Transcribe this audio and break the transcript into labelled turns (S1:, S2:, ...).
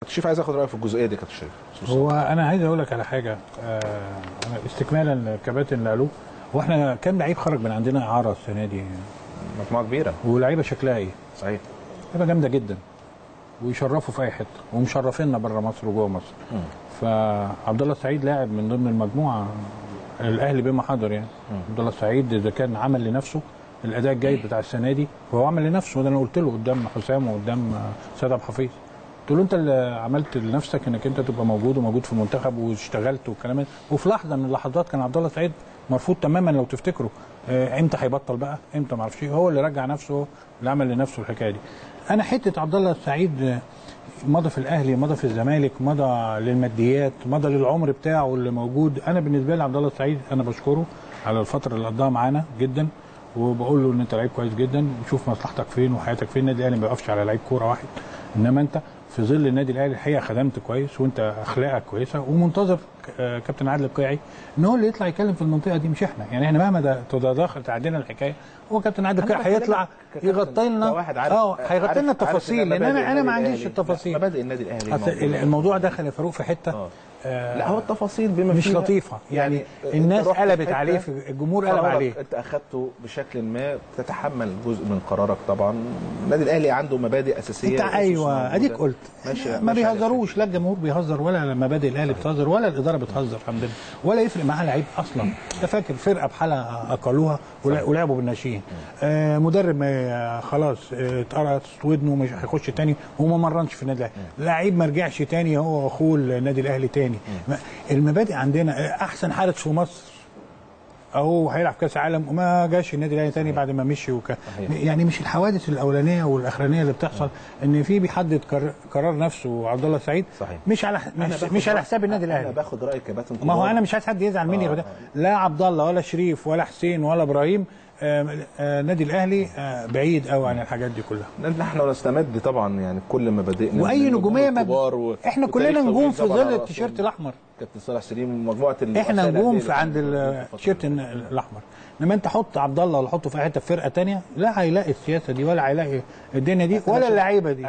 S1: كابتن شريف عايز اخد رأيك في الجزئية دي كابتن شريف.
S2: هو أنا عايز أقول لك على حاجة آه أنا استكمالا للكباتن اللي قالوه هو إحنا كام لعيب خرج من عندنا إعارة السنة دي.
S1: مجموعة كبيرة.
S2: ولعيبه شكلها إيه؟
S1: صحيح.
S2: لعيبة جامدة جدا. ويشرفوا في أي حتة. ومشرفيننا بره مصر وجوه مصر. فعبد الله السعيد لاعب من ضمن المجموعة. الأهلي بما حضر يعني. عبد الله السعيد إذا كان عمل لنفسه الأداء الجيد بتاع السنة دي. فهو عمل لنفسه وده أنا قلت له قدام حسام وقدام سيد عبد الحفيظ. قلت له انت اللي عملت لنفسك انك انت تبقى موجود وموجود في المنتخب واشتغلت والكلام ده. وفي لحظة من اللحظات كان عبد الله السعيد مرفوض تماما لو تفتكروا آه إمتى هيبطل بقى؟ إمتى ما أعرفش. هو اللي رجع نفسه اللي عمل لنفسه الحكاية دي. أنا حتة عبد الله السعيد آه، مضى في الأهلي مضى في الزمالك مضى للماديات مضى للعمر بتاعه اللي موجود. أنا بالنسبة لي عبد الله السعيد أنا بشكره على الفترة اللي قضاها معانا جدا. وبقول له إن أنت لعيب كويس جدا. وشوف مصلحتك فين وحياتك فين. النادي الأهلي ما بيقفش على لعيب كورة واحد. إنما أنت في ظل النادي الأهلي الحقيقة خدمت كويس وأنت أخلاقك كويسة ومنتظر آه، كابتن عادل القيعي إن هو اللي يطلع يتكلم في المنطقة دي مش إحنا. يعني إحنا مهما تتداخل تعدينا الحكاية هو كابتن عادل القيعي هيطلع يغطي لنا آه هيغطي لنا التفاصيل لأن
S1: أنا
S2: أنا ما عنديش التفاصيل.
S1: مبادئ النادي الأهلي.
S2: الموضوع دخل يا فاروق في حتة.
S1: آه. لا هو التفاصيل بما
S2: مش لطيفة. يعني,
S1: أنت
S2: الناس قلبت عليه في الجمهور قلب عليه.
S1: انت اخذته بشكل ما تتحمل جزء من قرارك طبعا. النادي الأهلي عنده مبادئ أساسية
S2: انت
S1: أيوه.
S2: أديك قلت.
S1: ماشي
S2: ما بيهزروش. لا الجمهور بيهزر ولا مبادئ الأهلي بتهزر ولا الإدارة بتهزر. الحمد لله. ولا يفرق معاه لعيب أصلا. أنت فاكر فرقة بحالها أقلوها ولعبوا بالناشئين. آه مدرب ما خلاص آه، اتقرص ودنه مش هيخش تاني وما مرنش في النادي الأهلي. لعيب ما رجعش تاني هو أخوه النادي الأهلي تاني. ما- المبادئ عندنا أحسن حارس في مصر أهو هيلعب كأس عالم وما جاش النادي الأهلي تاني بعد ما مشي وك... يعني مش الحوادث الأولانية والأخرانية اللي بتحصل إن في بيحدد قرار, قرار نفسه عبد الله السعيد
S1: صحيح.
S2: مش على مش, مش على حساب النادي
S1: أنا
S2: الاهلي
S1: باخد راي كباتن
S2: ما هو. أنا مش عايز حد يزعل مني
S1: آه،
S2: لا عبد الله ولا شريف ولا حسين ولا إبراهيم النادي الأهلي بعيد قوي عن الحاجات دي كلها.
S1: نحن نستمد طبعا يعني كل مبادئنا.
S2: وأي
S1: من النجوم
S2: نجوميه ما
S1: الكبار و... إحنا
S2: كلنا نجوم في ظل التيشيرت الأحمر.
S1: كابتن صالح سليم ومجموعه إحنا
S2: نجوم في عند التيشيرت الأحمر. إنما أنت حط عبد الله ولا حطه في حتة في فرقة تانية لا هيلاقي السياسة دي ولا هيلاقي الدنيا دي ولا اللعيبة دي.